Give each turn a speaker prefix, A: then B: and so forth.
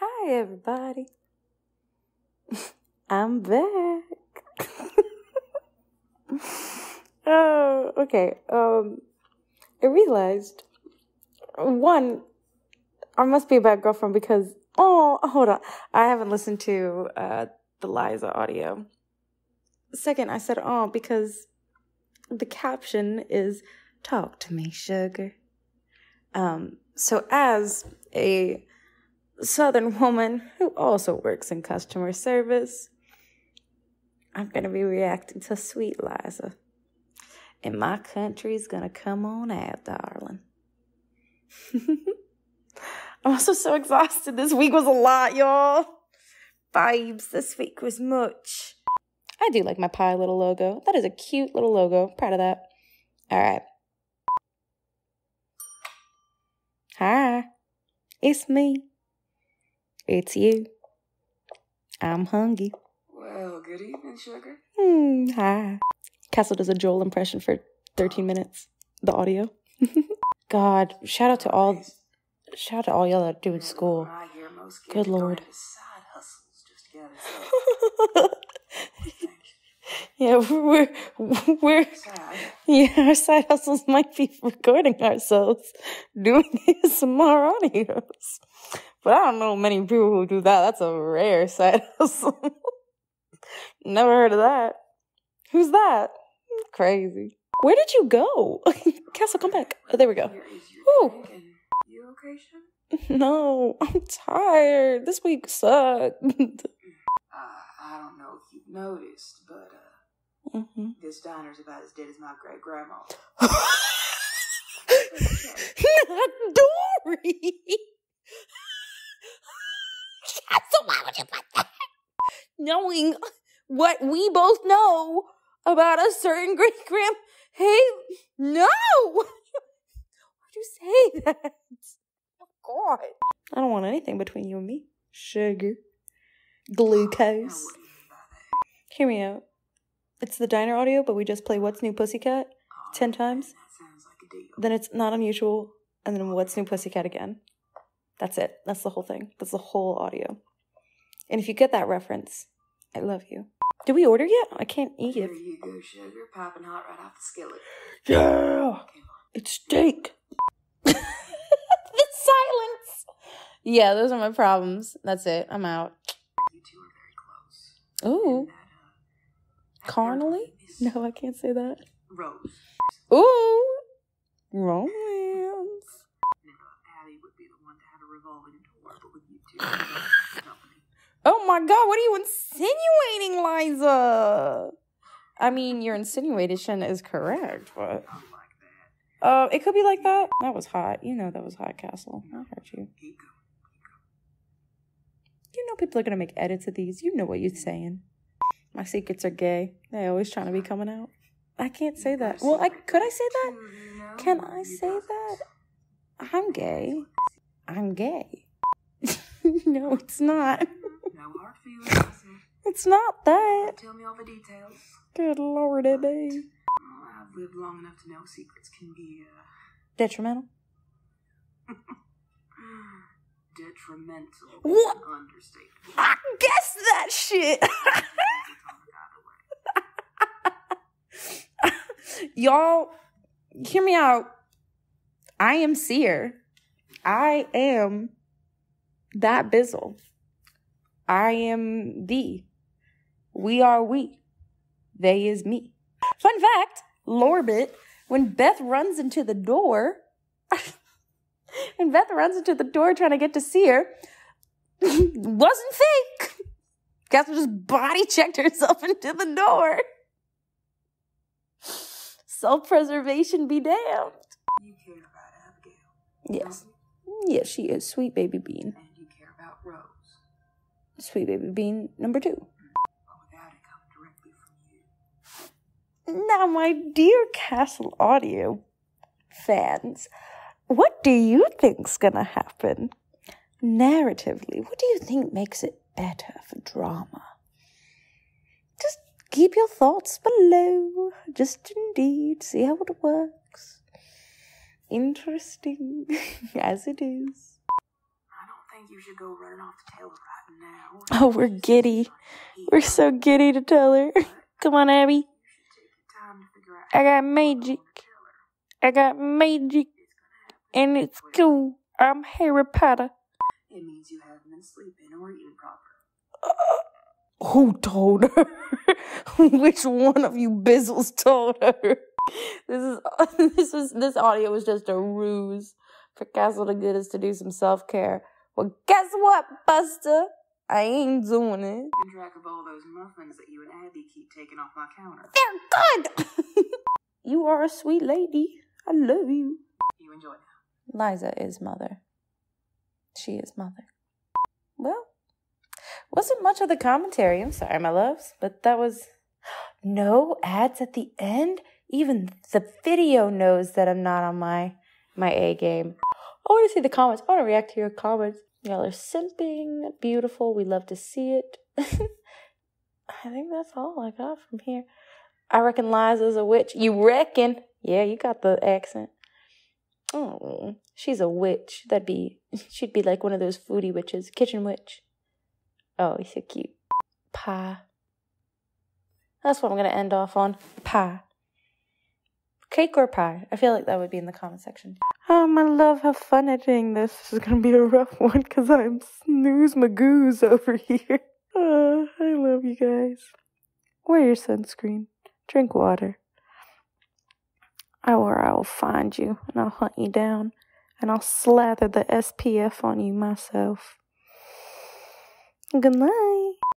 A: Hi, everybody. I'm back. oh, okay. Um, I realized one, I must be a bad girlfriend because oh, hold on, I haven't listened to uh the Liza audio. Second, I said oh because the caption is "Talk to me, sugar." Um, so as a Southern woman who also works in customer service, I'm gonna be reacting to Sweet Liza. And my country's gonna come on out, darling. I'm also so exhausted. This week was a lot, y'all. Vibes this week was much. I do like my pie little logo. That is a cute little logo. Proud of that. All right. Hi, it's me. It's you. I'm hungry.
B: Well, good evening, sugar.
A: Hmm, hi. Castle does a Joel impression for 13 minutes. The audio. God, shout out to all, shout out to all y'all that do in school.
B: I hear most
A: Good Lord.
B: hustles just to get it.
A: yeah, we're we're yeah, our side hustles might be recording ourselves doing ASMR audios, but I don't know many people who do that. That's a rare side hustle. Never heard of that. Who's that? Crazy. Where did you go? Castle, come back. Oh, there we go.
B: Here is your
A: Whew.
B: drink, and you okay, sugar?
A: No, I'm tired. This week sucked.
B: Uh, I don't know if you've noticed, but uh,
A: hmm
B: this diner's about as dead as my great grandma.
A: Not Dory. so why would you put that? Knowing what we both know about a certain great grand. Hey, no! Why'd you say that? Oh, God. I don't want anything between you and me. Sugar. Glucose.
B: what do you mean by that?
A: Hear me out. It's the diner audio, but we just play What's New Pussycat
B: Oh,
A: 10 times.
B: That sounds like a deal.
A: then it's not unusual, and then what's new pussycat again. That's it. That's the whole thing. That's the whole audio. And if you get that reference, I love you. Did we order yet? I can't eat
B: Here
A: it.
B: you go, sugar. Popping hot right off the skillet.
A: Yeah, it's steak. the silence. Yeah, those are my problems. That's it. I'm out.
B: You two are very close.
A: Ooh,
B: that, uh,
A: carnally? No, I can't say that.
B: Rose.
A: Ooh, romance.
B: Now, Abby would be the one to have a revolving door, but with you two, you don't have company.
A: Oh my god, what are you insinuating, Liza? I mean, your insinuation is correct, but
B: like that.
A: uh, it could be like that. That was hot. You know that was hot, Castle. I hurt you. You know people are gonna make edits of these. You know what you're saying. My secrets are gay. They always trying to be coming out. I can't say that. Well, I could I say that? Can I say that? I'm gay. I'm gay. no, it's not.
B: No hard feelings.
A: It's not that.
B: Tell me all the details.
A: Good lord.
B: Oh, I've lived long enough to know secrets can be uh,
A: Detrimental.
B: detrimental.
A: What?
B: Understatement.
A: I guess that shit. Y'all, hear me out. I am Seer. I am that Bizzle. I am thee. We are we. They is me. Fun fact, Lorbit, when Beth runs into the door, when Beth runs into the door trying to get to see her, wasn't fake. Catherine just body checked herself into the door. Self preservation be damned.
B: You care about Abigail.
A: Yes. Yes, she is. Sweet baby bean.
B: And you care about Rose.
A: Sweet baby bean number two. Now, my dear Castle Audio fans, what do you think's gonna happen? Narratively, what do you think makes it better for drama? Just keep your thoughts below. Just indeed, see how it works. Interesting as it is.
B: I don't think you should go running off to Taylor right now.
A: Oh, we're giddy. We're so giddy to tell her. Come on, Abby.
B: You should take your time to figure out
A: I got magic. I got magic,
B: It's gonna happen.
A: and it's cool. I'm Harry Potter.
B: It means you haven't been sleeping or eating proper.
A: Who told her? Which one of you bizzles told her? This is this is this audio was just a ruse for Castle the Goodest to do some self care. Well, guess what, Buster? I ain't doing it.
B: Keeping track of all those muffins that you and Abby keep taking off my counter.
A: They're good. you are a sweet lady. I love you.
B: You enjoy that.
A: Liza is mother. She is mother. Well, wasn't much of the commentary. I'm sorry, my loves, but that was no ads at the end. Even the video knows that I'm not on my my A game. I want to see the comments. I want to react to your comments. Y'all are simping. Beautiful. We love to see it. I think that's all I got from here. I reckon Liza's a witch. You reckon? Yeah, you got the accent. Oh, she's a witch. That'd be, she'd be like one of those foodie witches, kitchen witch. Oh, he's so cute. Pie. That's what I'm gonna end off on. Pie. Cake or pie? I feel like that would be in the comment section. Um, oh, my love, have fun editing this. This is gonna be a rough one because I'm snooze magoos over here. Oh, I love you guys. Wear your sunscreen. Drink water. I or I will find you and I'll hunt you down and I'll slather the SPF on you myself. Good night.